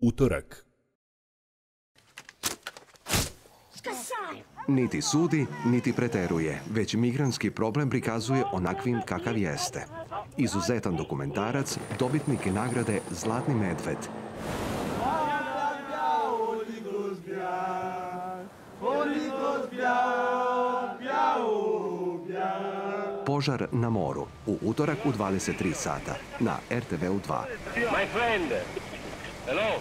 Utorak. Niti sudi, niti preteruje, već migrantski problem prikazuje onakvim kakav jeste. Izuzetan dokumentarac, dobitnik je nagrade Zlatni medved. Požar na moru, u utorak u 23 sata, na RTV-u 2. Hello?